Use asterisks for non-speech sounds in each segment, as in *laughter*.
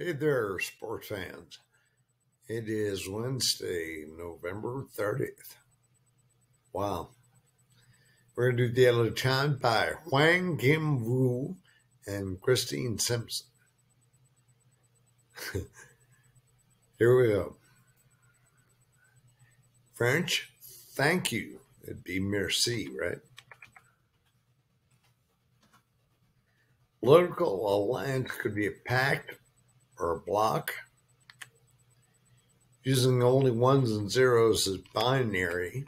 Hey there, sports fans. It is Wednesday, November 30th. Wow. We're going to do the other time by Hoang-Kim Vu and Christine Simpson. *laughs* Here we go. French, thank you. It'd be merci, right? Political alliance could be a pact or a block. Using only ones and zeros as binary.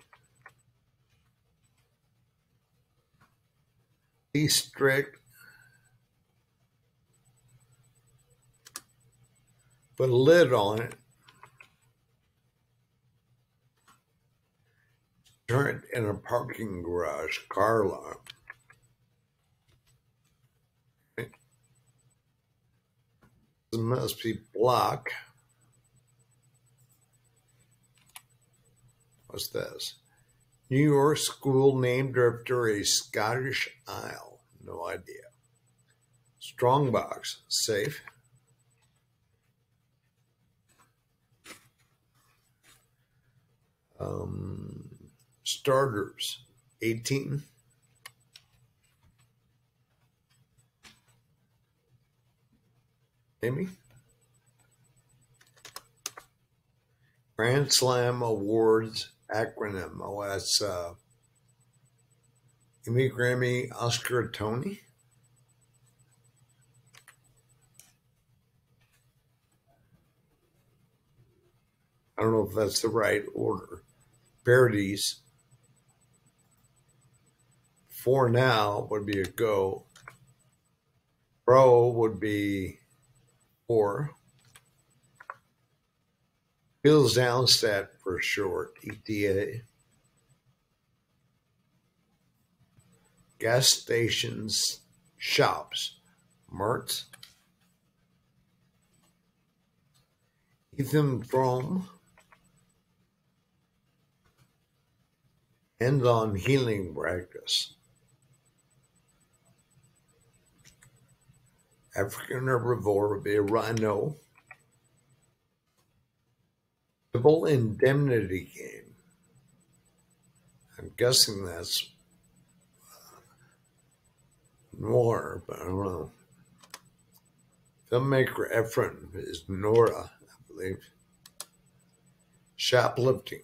Be strict. Put a lid on it. Turn it in a parking garage, car lot. Must be block. What's this? New York school named after a Scottish isle. No idea. Strongbox. Safe. Um, starters. 18. Amy? Grand Slam Awards acronym. Oh, that's uh, Emmy, Grammy, Oscar, Tony. I don't know if that's the right order. Parodies. For now would be a go. Pro would be or Bills Downstat for short, ETA. Gas stations, shops, marts. Ethan Frome, hands-on healing practice. African herbivore be a rhino. Civil indemnity game. I'm guessing that's uh, more, but I don't know. Filmmaker Ephron is Nora, I believe. Shoplifting.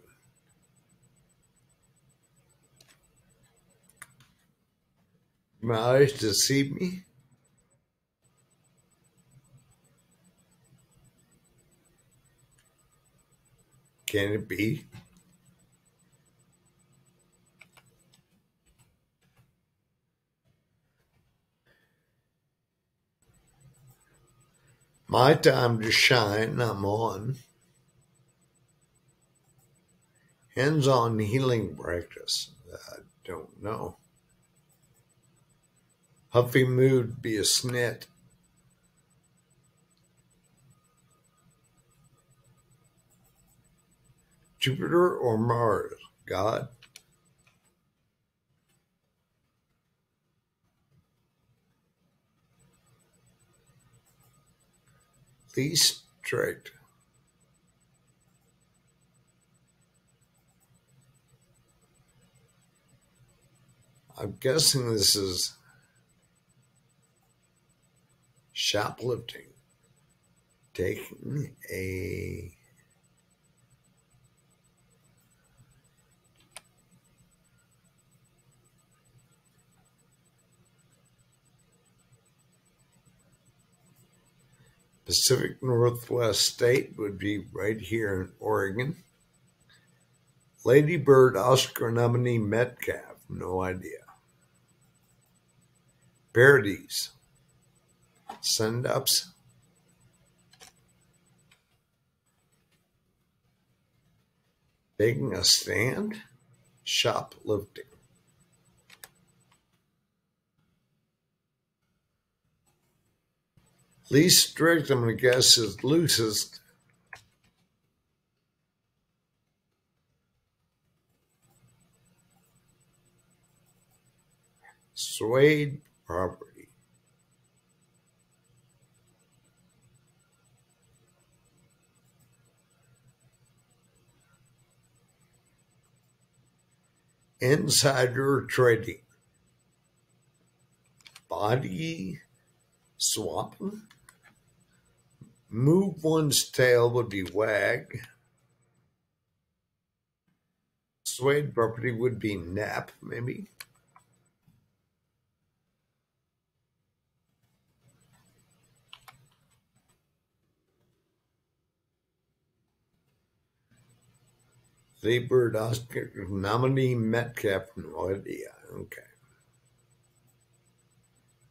My eyes deceive me. Can it be? My time to shine, I'm on. Hands on healing practice. I don't know. Huffy mood be a snit. Jupiter or Mars, God? Least strict. I'm guessing this is shoplifting, taking a Pacific Northwest State would be right here in Oregon. Lady Bird Oscar nominee Metcalf, no idea. Parodies, send ups. Taking a stand, shoplifting. Least strict, I'm going to guess, is loosest. Suede property. Insider trading. Body swapping. Move one's tail would be wag. Swayed property would be nap, maybe. Bird Oscar nominee Metcalf, no idea. Okay.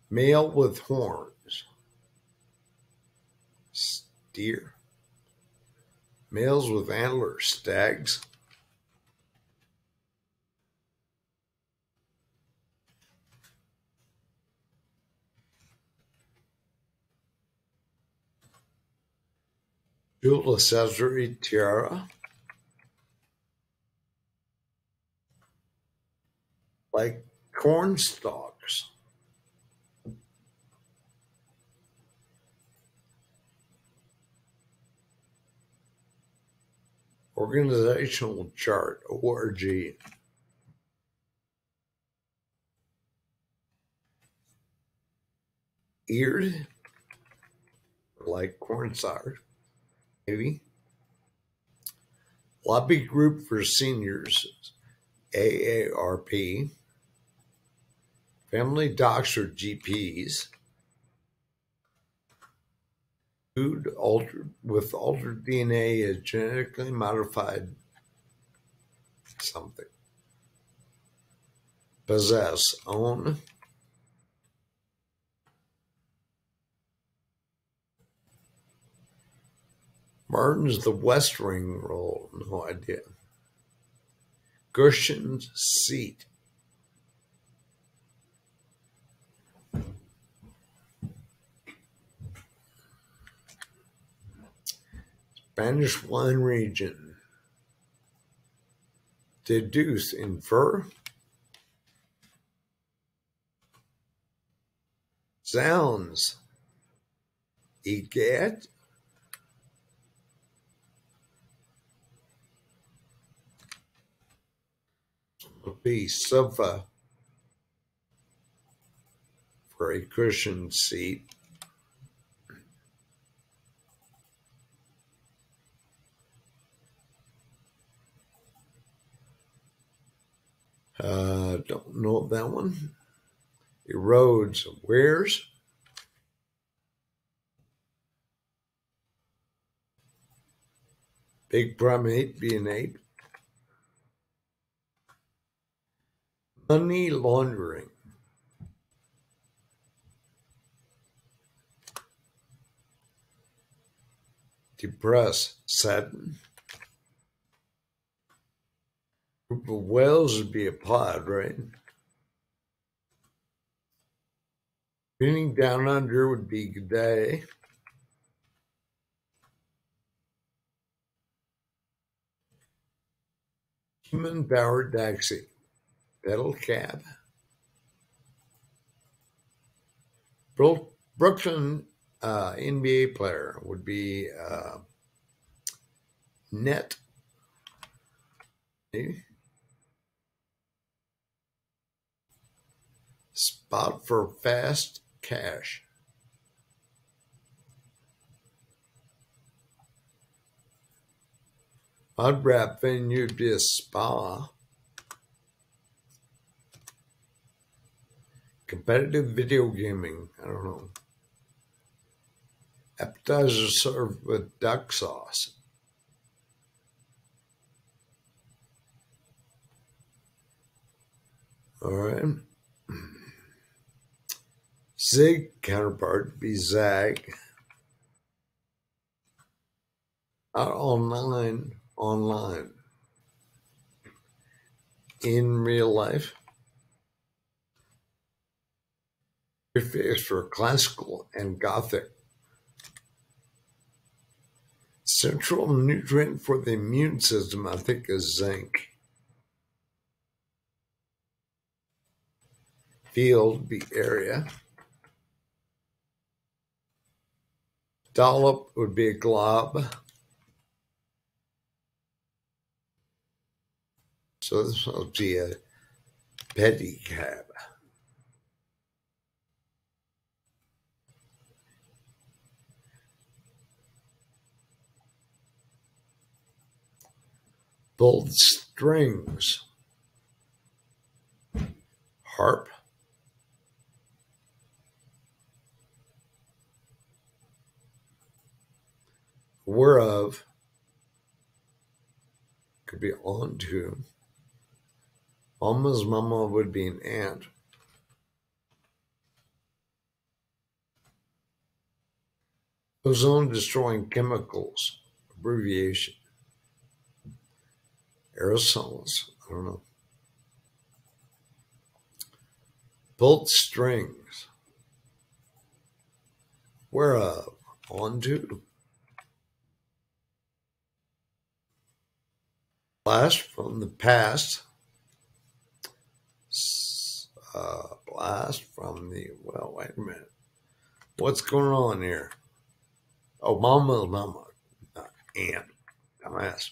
Male with horns. Steer. Males with antlers, stags. Jewel accessory tiara. like corn stalks. Organizational chart, ORG. Eared, like corn stalks, maybe. Lobby group for seniors, AARP. Family docs or GPs. Food altered with altered DNA is genetically modified something. Possess, own. Martin's the West Ring role, no idea. Gershon's seat. Spanish wine region. Deduce, infer. Sounds. Egat. Be sofa for a cushion seat. Uh, don't know that one. Erodes. Where's? Big primate being eight. Money laundering. Depress, sadden. Group of whales would be a pod, right? Meaning down under would be G'day. Human powered taxi. Pedal cab. Brooklyn uh, NBA player would be uh, net. Maybe. Spot for fast cash. I'd wrap venue be a spa. Competitive video gaming. I don't know. Appetizer served with duck sauce. All right. Zig counterpart be Zag. are online, online. In real life. is for classical and gothic. Central nutrient for the immune system, I think, is zinc. Field, be area. Dollop would be a glob. So this will be a pedicab. Pulled strings. Harp. Whereof could be on to. Mama's mama would be an aunt. Ozone destroying chemicals, abbreviation. Aerosols, I don't know. Bolt strings, whereof, on Blast from the past. Uh, blast from the, well, wait a minute. What's going on here? Oh, mama, mama, not aunt, dumbass.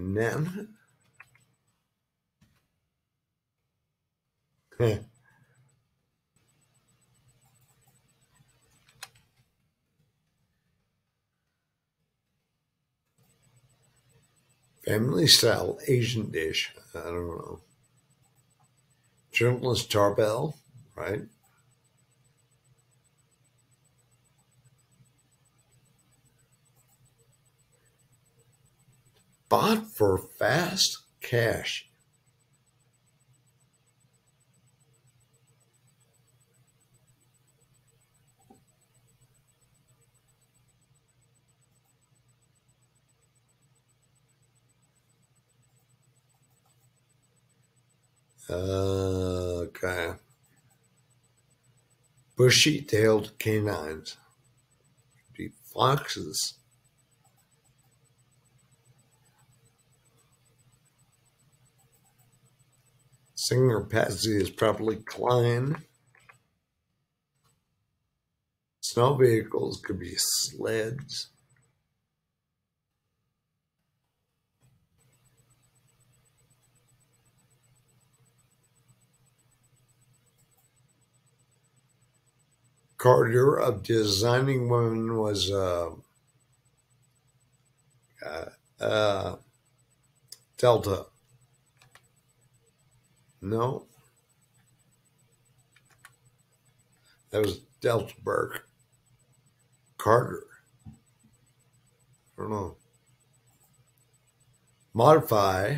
And then, *laughs* family style Asian dish. I don't know. Journalist Tarbell, right? Bought for fast cash. Okay. Bushy tailed canines. Be foxes. Singer Patsy is probably Cline. Snow vehicles could be sleds. Carter of designing women was uh, uh, uh, Delta. No. That was Delta Burke. Carter. I don't know. Modify.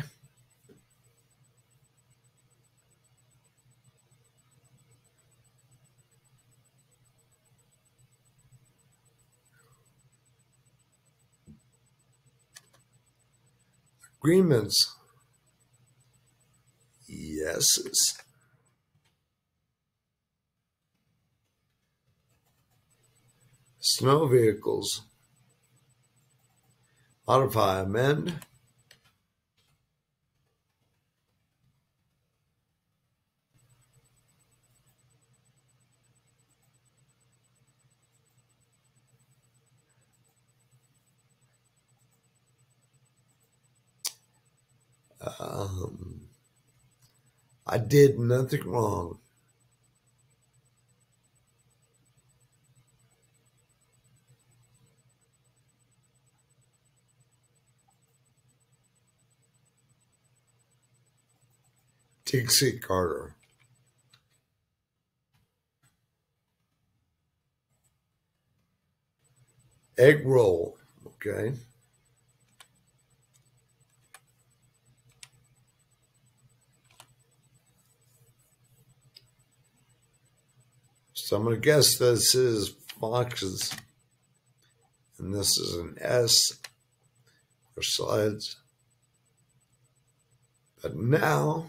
Agreements. Yeses. Snow vehicles. Modify, amend. Um, I did nothing wrong. Dixie Carter. Egg roll, okay. So I'm going to guess this is foxes. And this is an S for sleds. But now,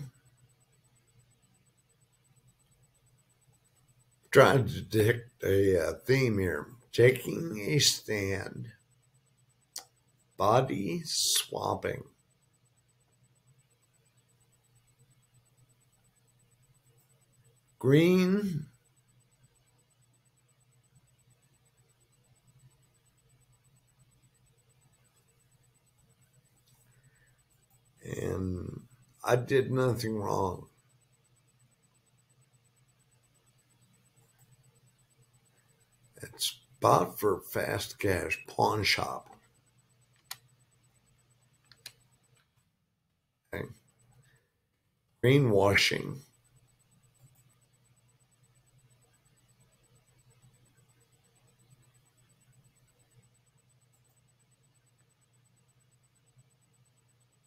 trying to detect a uh, theme here. Taking a stand. Body swapping. Green and I did nothing wrong. It's bought for fast cash pawn shop. Okay. Greenwashing.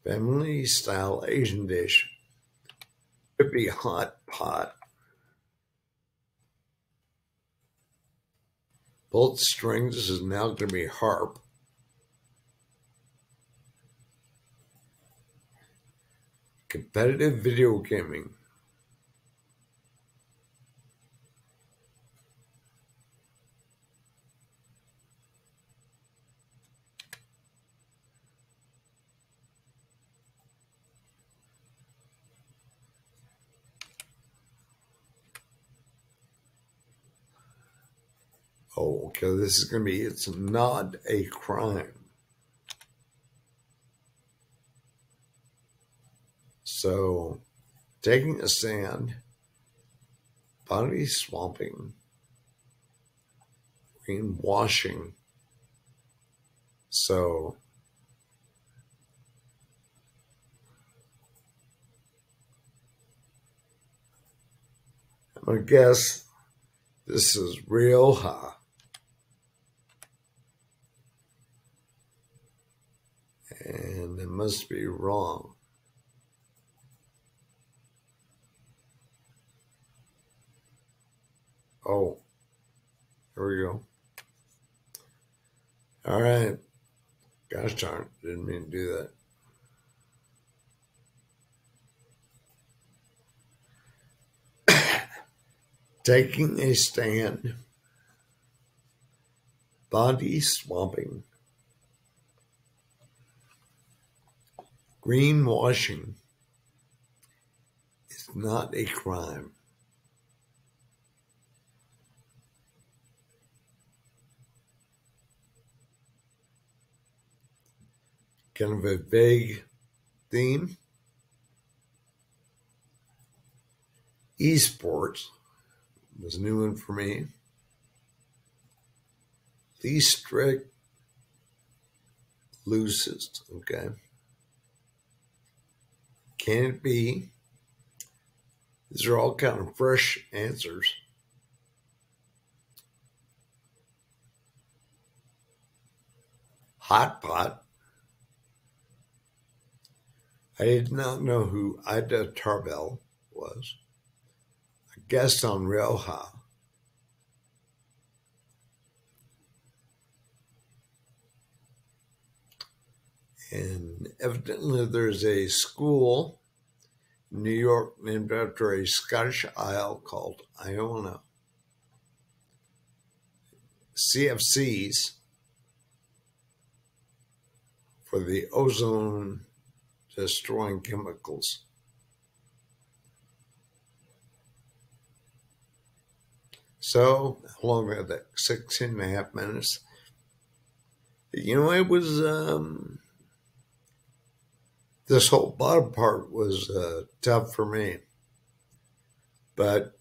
Family style Asian dish. Be hot pot. Both strings is now going to be harp. Competitive video gaming. Oh, okay, this is going to be, it's not a crime. So, taking a stand, body swamping, greenwashing. So, to guess this is real Rioja. And it must be wrong. Oh, here we go. All right. Gosh darn, didn't mean to do that. *coughs* Taking a stand, body swamping, greenwashing is not a crime. kind of a vague theme. Esports was a new one for me. Least strict, loosest, okay. Can it be? These are all kind of fresh answers. Hot pot. I did not know who Ida Tarbell was. A guest on Rioja. And evidently, there's a school in New York named after a Scottish isle called Iona. CFCs for the ozone destroying chemicals. So, how long was that? 16 and a half minutes. You know, it was, um, this whole bottom part was uh, tough for me. But,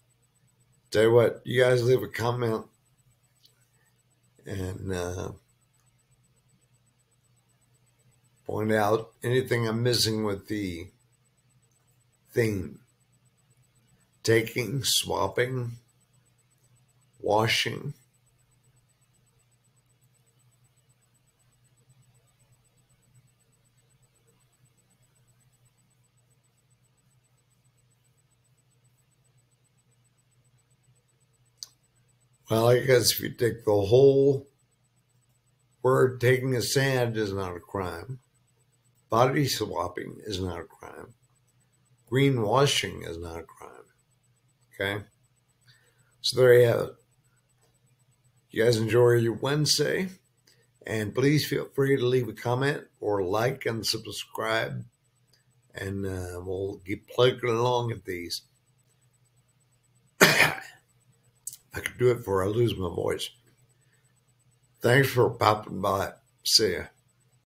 tell you what, you guys leave a comment and, uh, point out anything I'm missing with the theme. Taking, swapping, washing. Well, I guess if you take the whole word taking a sand is not a crime. Body swapping is not a crime. Greenwashing is not a crime. Okay? So there you have it. You guys enjoy your Wednesday. And please feel free to leave a comment or like and subscribe. And uh, we'll keep plugging along at these. I could do it before I lose my voice. Thanks for popping by. See ya.